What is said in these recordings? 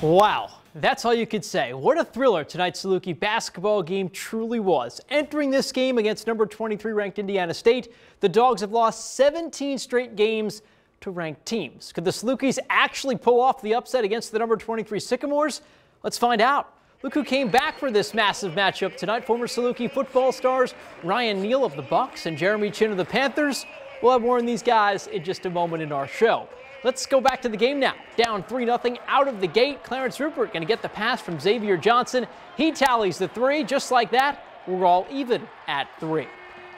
Wow, that's all you could say. What a thriller tonight's Saluki basketball game truly was. Entering this game against number 23 ranked Indiana State, the Dogs have lost 17 straight games to ranked teams. Could the Salukis actually pull off the upset against the number 23 Sycamores? Let's find out. Look who came back for this massive matchup tonight. Former Saluki football stars Ryan Neal of the Bucs and Jeremy Chinn of the Panthers. We'll have more on these guys in just a moment in our show. Let's go back to the game now. Down 3 0 out of the gate. Clarence Rupert going to get the pass from Xavier Johnson. He tallies the three just like that. We're all even at three.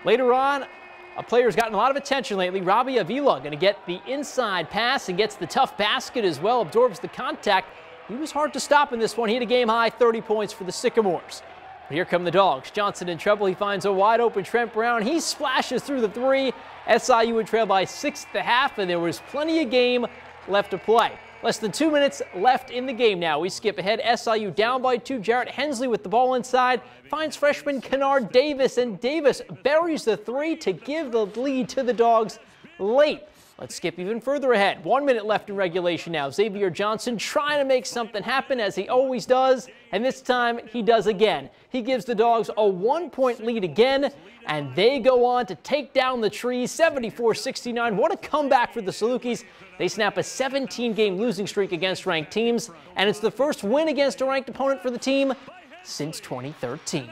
Later on, a player player's gotten a lot of attention lately. Robbie Avila going to get the inside pass and gets the tough basket as well, absorbs the contact. He was hard to stop in this one. He had a game high 30 points for the Sycamores. Here come the Dogs. Johnson in trouble. He finds a wide open Trent Brown. He splashes through the three. SIU would trail by six at the half, and there was plenty of game left to play. Less than two minutes left in the game now. We skip ahead. SIU down by two. Jarrett Hensley with the ball inside finds freshman Kennard Davis, and Davis buries the three to give the lead to the Dogs late. Let's skip even further ahead. One minute left in regulation now. Xavier Johnson trying to make something happen as he always does, and this time he does again. He gives the Dogs a one-point lead again, and they go on to take down the trees 74-69. What a comeback for the Salukis. They snap a 17-game losing streak against ranked teams, and it's the first win against a ranked opponent for the team since 2013.